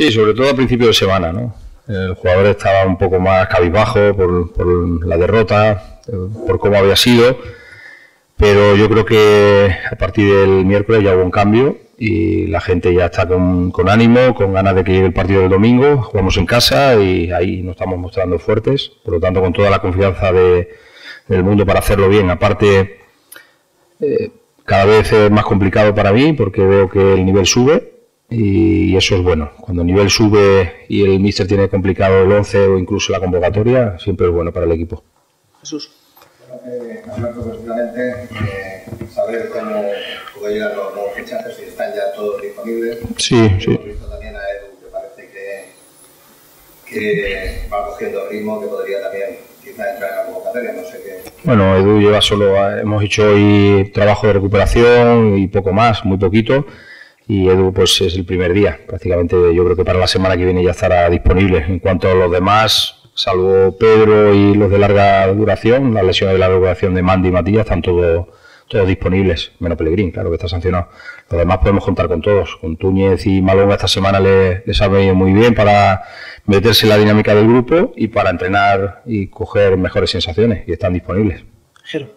Sí, sobre todo a principio de semana, ¿no? El jugador estaba un poco más cabizbajo por, la derrota, por cómo había sido, pero yo creo que a partir del miércoles ya hubo un cambio y la gente ya está con, con ánimo, con ganas de que llegue el partido del domingo, jugamos en casa y ahí nos estamos mostrando fuertes, por lo tanto con toda la confianza de, del mundo para hacerlo bien. Aparte, eh, cada vez es más complicado para mí porque veo que el nivel sube y eso es bueno. Cuando el nivel sube y el míster tiene complicado el 11 o incluso la convocatoria, siempre es bueno para el equipo. Jesús. Eh, Alberto, precisamente, eh, saber cómo, cómo llegan los nuevos fichajes, si están ya todos disponibles. Sí, sí. Hemos visto también a Edu, que parece que, que va cogiendo ritmo, que podría también quizá entrar en la convocatoria, no sé qué. Bueno, Edu lleva solo, hemos hecho hoy trabajo de recuperación y poco más, muy poquito. Y Edu, pues es el primer día. Prácticamente yo creo que para la semana que viene ya estará disponible. En cuanto a los demás, salvo Pedro y los de larga duración, las lesiones de larga duración de Mandy y Matías están todos todos disponibles, menos Pellegrín, claro que está sancionado. Los demás podemos contar con todos. Con Túñez y Malonga esta semana les, les ha venido muy bien para meterse en la dinámica del grupo y para entrenar y coger mejores sensaciones y están disponibles. Jero.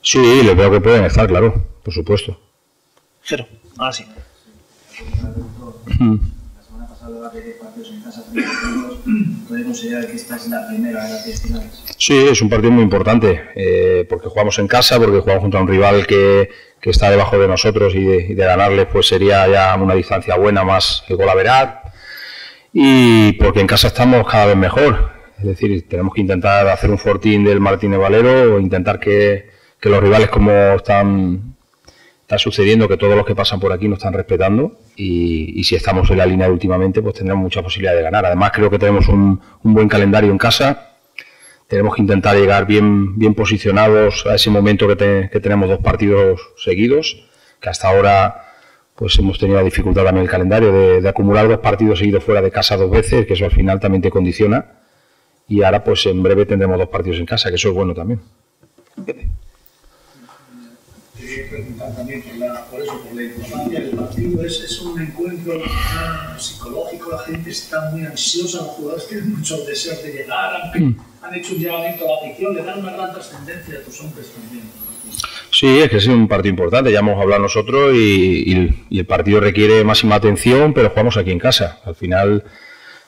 Sí, les veo que pueden estar, claro, por supuesto. Jero. Ahora sí. La semana pasada hablaba de partidos en casa. ¿Puede considerar que esta es la primera de las 10 finales? Sí, es un partido muy importante, eh, porque jugamos en casa, porque jugamos junto a un rival que, que está debajo de nosotros y de, y de ganarle pues sería ya una distancia buena más el gol a verar. Y porque en casa estamos cada vez mejor. Es decir, tenemos que intentar hacer un fortín del Martínez Valero o intentar que, que los rivales como están está sucediendo que todos los que pasan por aquí nos están respetando y, si estamos en la línea últimamente pues tendremos mucha posibilidad de ganar. Además creo que tenemos un, un buen calendario en casa, tenemos que intentar llegar bien, bien posicionados a ese momento que, que tenemos dos partidos seguidos, que hasta ahora pues hemos tenido la dificultad también el calendario de, de acumular dos partidos seguidos fuera de casa dos veces, que eso al final también te condiciona. Y ahora pues en breve tendremos dos partidos en casa, que eso es bueno también. Quería preguntar también por, la, por eso, por la importancia del partido. Es, es un encuentro ah, psicológico, la gente está muy ansiosa, los jugadores tienen mucho deseo de llegar, han, han hecho un llamamiento a la afición, le dan una gran trascendencia a tus hombres también. Sí, es que es un partido importante, ya hemos hablado nosotros y, y- y el partido requiere máxima atención, pero jugamos aquí en casa. Al final,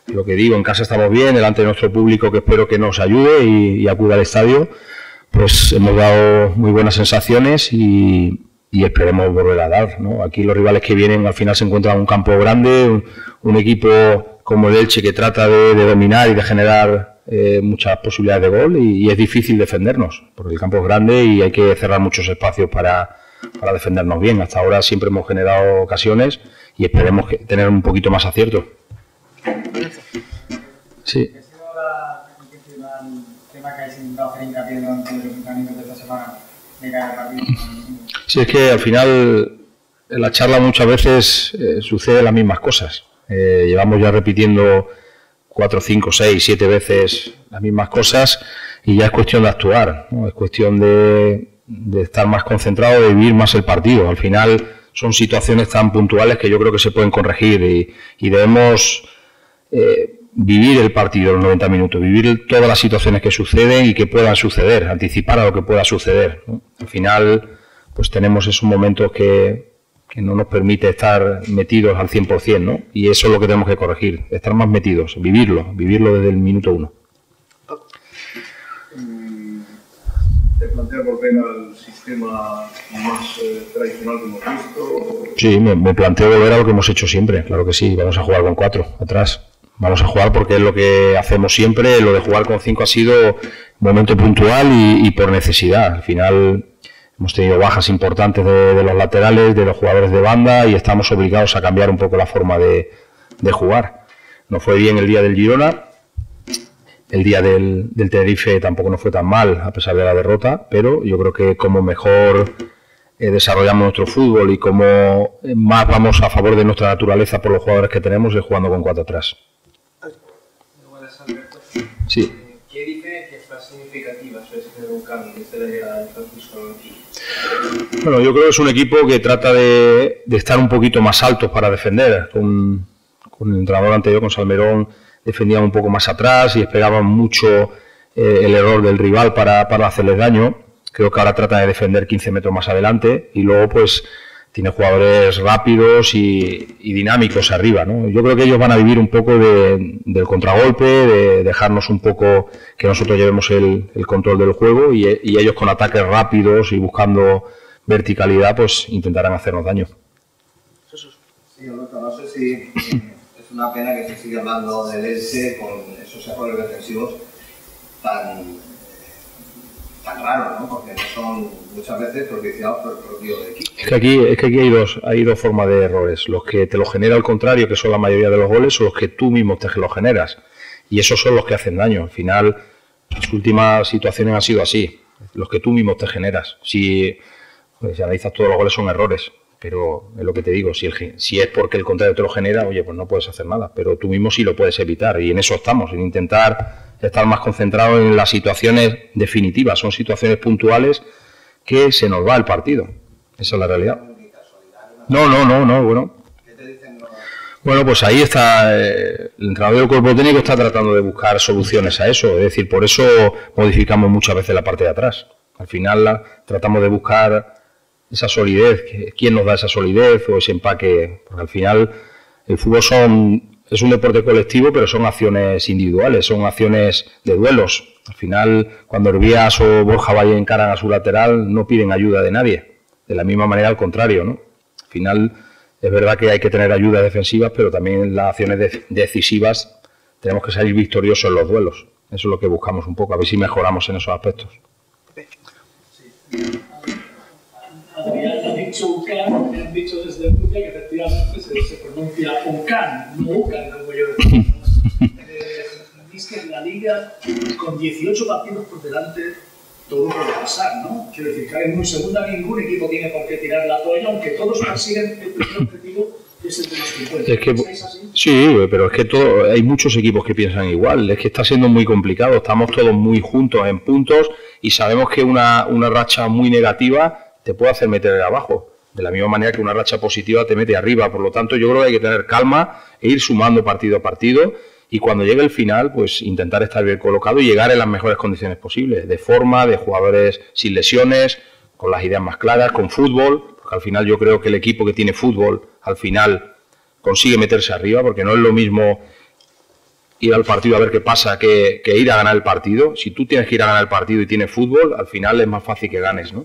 lo que digo, en casa estamos bien, delante de nuestro público que espero que nos ayude y, y acuda al estadio, pues hemos dado muy buenas sensaciones y, y esperemos volver a dar. ¿no? Aquí los rivales que vienen al final se encuentran en un campo grande, un, un equipo como el Elche que trata de, de dominar y de generar eh, muchas posibilidades de gol y, y es difícil defendernos, porque el campo es grande y hay que cerrar muchos espacios para, para defendernos bien. Hasta ahora siempre hemos generado ocasiones y esperemos que- tener un poquito más acierto. Sí. Ha sido la el principal tema que habéis intentado. Sí, es que al final en la charla muchas veces eh, suceden las mismas cosas. Eh, llevamos ya repitiendo cuatro, cinco, seis, siete veces las mismas cosas y ya es cuestión de actuar, es cuestión de, estar más concentrado, de vivir más el partido. Al final son situaciones tan puntuales que yo creo que se pueden corregir y, y debemos eh, vivir el partido los 90 minutos, vivir todas las situaciones que suceden y que puedan suceder, anticipar a lo que pueda suceder. ¿no? Al final, pues tenemos esos momentos que, que no nos permite estar metidos al 100%, ¿no? Y eso es lo que tenemos que corregir, estar más metidos, vivirlo, vivirlo desde el minuto uno. ¿Te planteas volver al sistema más eh, tradicional que hemos visto? Sí, me, me planteo volver a lo que hemos hecho siempre, claro que sí, vamos a jugar con cuatro atrás. Vamos a jugar porque es lo que hacemos siempre, lo de jugar con cinco ha sido momento puntual y, por necesidad. Al final hemos tenido bajas importantes de, los laterales, de los jugadores de banda y estamos obligados a cambiar un poco la forma de, jugar. No fue bien el día del Girona, el día del, del Tenerife tampoco no fue tan mal a pesar de la derrota, pero yo creo que como mejor eh, desarrollamos nuestro fútbol y como más vamos a favor de nuestra naturaleza por los jugadores que tenemos es jugando con cuatro atrás. Sí. ¿Qué diferencias más significativas suele tener un cambio desde la llegada de Francisco? Bueno, yo creo que es un equipo que trata de, de estar un poquito más altos para defender, con, con el entrenador anterior, con Salmerón, defendíamos un poco más atrás y esperaban mucho eh, el error del rival para, para hacerles daño. Creo que ahora trata de defender 15 metros más adelante y luego pues tiene jugadores rápidos y, y dinámicos arriba. ¿no? Yo creo que ellos van a vivir un poco de- del contragolpe, de dejarnos un poco que nosotros llevemos el, control del juego y, ellos con ataques rápidos y buscando verticalidad pues intentarán hacernos daño. Sí, Alberto, no sé si eh, es una pena que se siga hablando del Elche con esos errores defensivos tan, tan raros, ¿no? Porque no son muchas veces propiciados por el propio equipo. Es que aquí, es que aquí hay, dos, hay dos formas de errores. Los que te lo genera al contrario, que son la mayoría de los goles, o los que tú mismo te los generas. Y esos son los que hacen daño. Al final, las últimas situaciones han sido así. Los que tú mismo te generas. Si, pues, si analizas todos los goles son errores. Pero es lo que te digo, si, el si es porque el contrario te lo genera, oye, pues no puedes hacer nada. Pero tú mismo sí lo puedes evitar. Y en eso estamos, en intentar estar más concentrados en las situaciones definitivas. Son situaciones puntuales que se nos va el partido. Esa es la realidad. No, no, no, no, bueno. Bueno, pues ahí está, eh, el entrenador del cuerpo técnico está tratando de buscar soluciones a eso, es decir, por eso modificamos muchas veces la parte de atrás. Al final la- tratamos de buscar esa solidez, quién nos da esa solidez o ese empaque, porque al final el fútbol son, es un deporte colectivo, pero son acciones individuales, son acciones de duelos. Al final, cuando Herbías o Borja Valle encaran a su lateral, no piden ayuda de nadie. De la misma manera, al contrario, ¿no? Al final, es verdad que hay que tener ayudas defensivas, pero también las acciones de- decisivas tenemos que salir victoriosos en los duelos. Eso es lo que buscamos un poco, a ver si mejoramos en esos aspectos. Ha dicho Ucan, me han dicho desde Murcia que efectivamente se, se pronuncia Ucan, no Ucan, como yo decía. Eh, es que en la liga, con 18 partidos por delante, todo puede pasar, ¿no? Quiero decir, que en un segunda ningún equipo tiene por qué tirar la toalla, aunque todos persiguen el primer objetivo, que es el de los 50. Es que, sí, pero es que todo, hay muchos equipos que piensan igual. Es que está siendo muy complicado. Estamos todos muy juntos en puntos y sabemos que una, una racha muy negativa te puede hacer meter abajo. De la misma manera que una racha positiva te mete arriba. Por lo tanto, yo creo que hay que tener calma e ir sumando partido a partido. Y cuando llegue el final, pues intentar estar bien colocado y llegar en las mejores condiciones posibles. De forma, de jugadores sin lesiones, con las ideas más claras, con fútbol. Porque al final yo creo que el equipo que tiene fútbol, al final consigue meterse arriba, porque no es lo mismo ir al partido a ver qué pasa que, que ir a ganar el partido. Si tú tienes que ir a ganar el partido y tienes fútbol, al final es más fácil que ganes, ¿no?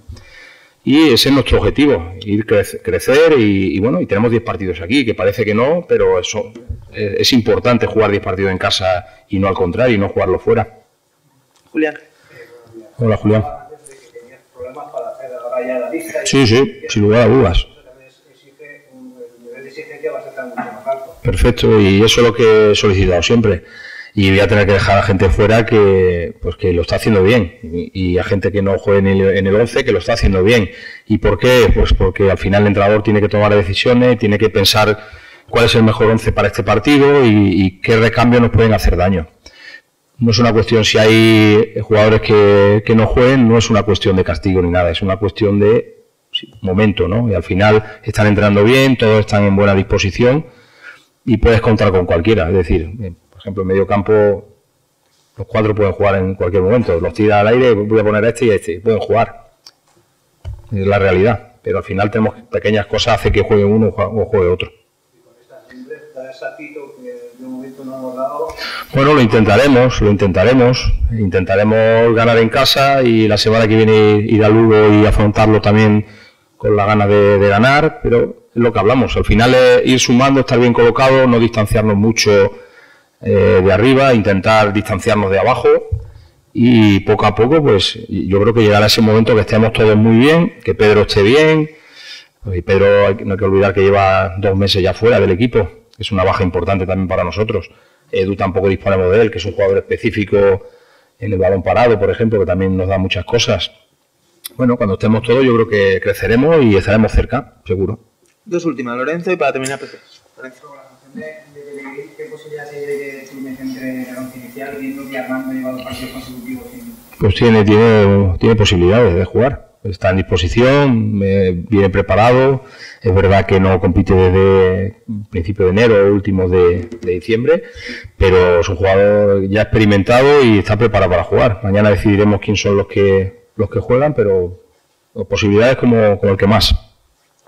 Y ese es nuestro objetivo, ir crece- crecer y, y bueno, y tenemos 10 partidos aquí, que parece que no, pero eso es, es importante jugar 10 partidos en casa y no al contrario, y no jugarlo fuera. Julián. Hola Julián. Sí, sí, sin lugar a dudas. Perfecto, y eso es lo que he solicitado siempre. Y voy a tener que dejar a gente fuera que, pues que lo está haciendo bien. Y, a gente que no juegue en el, en el 11 que lo está haciendo bien. ¿Y por qué? Pues porque al final el entrenador tiene que tomar decisiones, tiene que pensar cuál es el mejor 11 para este partido y, qué recambios nos pueden hacer daño. No es una cuestión si hay jugadores que, que no jueguen, no es una cuestión de castigo ni nada, es una cuestión de momento, ¿no? Y al final están entrenando bien, todos están en buena disposición y puedes contar con cualquiera. Es decir, ejemplo, en medio campo los cuatro pueden jugar en cualquier momento. Los tira al aire, voy a poner este y este. Pueden jugar. Es la realidad. Pero al final tenemos pequeñas cosas hace que juegue uno o juegue otro. Bueno, lo intentaremos, lo intentaremos. Intentaremos ganar en casa y la semana que viene ir a Lugo y afrontarlo también con la gana de, de ganar, pero es lo que hablamos. Al final es ir sumando, estar bien colocado, no distanciarnos mucho eh, de arriba, intentar distanciarnos de abajo y poco a poco, pues yo creo que llegará ese momento que estemos todos muy bien, que Pedro esté bien. Y Pedro, no hay que olvidar que lleva dos meses ya fuera del equipo, es una baja importante también para nosotros. Edu tampoco disponemos de él, que es un jugador específico en el balón parado, por ejemplo, que también nos da muchas cosas. Bueno, cuando estemos todos, yo creo que creceremos y estaremos cerca, seguro. Dos últimas, Lorenzo, y para terminar, Pepe. Lorenzo. ¿Qué posibilidades hay de que entre inicial, viendo que lleva dos partidos consecutivos. Pues tiene, tiene, tiene posibilidades de jugar. está en disposición, eh, viene preparado. Es verdad que no compite desde principio de enero o último de, de, diciembre, pero es un jugador ya experimentado y está preparado para jugar. Mañana decidiremos quién son los que los que juegan, pero posibilidades como, como el que más.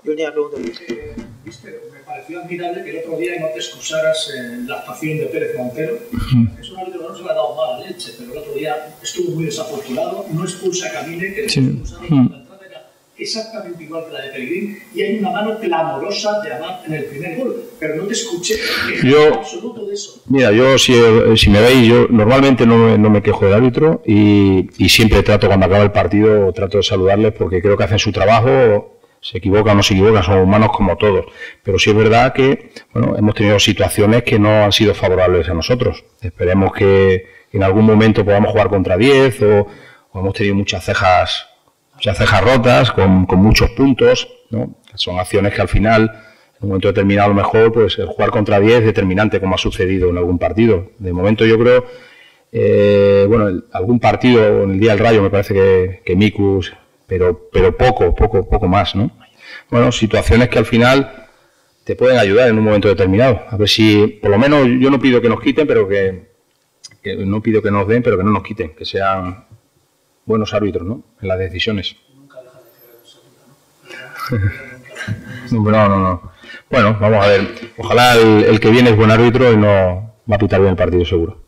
Yo tenía pregunta. Eh, ¿viste? Me pareció admirable que el otro día no te excusaras en la actuación de Pérez Montero. Es un árbitro que no se le ha dado mala leche, pero el otro día estuvo muy desafortunado, no expulsa a Camine, que le Sí. expulsaron la entrada era exactamente igual que la de Pellegrín, y hay una mano clamorosa de en el primer gol, pero no te escuché Yo- en absoluto de eso. Mira, yo si, si me veis, yo normalmente no, me- no me quejo del árbitro y, y siempre trato cuando acaba el partido, trato de saludarles porque creo que hacen su trabajo, se equivocan o no se equivocan, son humanos como todos. Pero sí es verdad que bueno, hemos tenido situaciones que no han sido favorables a nosotros. Esperemos que en algún momento podamos jugar contra 10 o, o hemos tenido muchas cejas, muchas cejas rotas con, muchos puntos. ¿no? Son acciones que al final en un momento determinado a lo mejor pues el jugar contra 10 es determinante como ha sucedido en algún partido. De momento yo creo, eh, bueno, algún partido en el Día del Rayo me parece que, que Mikus, pero, pero poco, poco, poco más, ¿no? Bueno, situaciones que al final te pueden ayudar en un momento determinado. A ver si, por lo menos yo no pido que nos quiten, pero que, no pido que nos den, pero que no nos quiten, que sean buenos árbitros, ¿no? En las decisiones. No, no, no, no. Bueno, vamos a ver. Ojalá el que viene es buen árbitro y no va a pitar bien el partido seguro.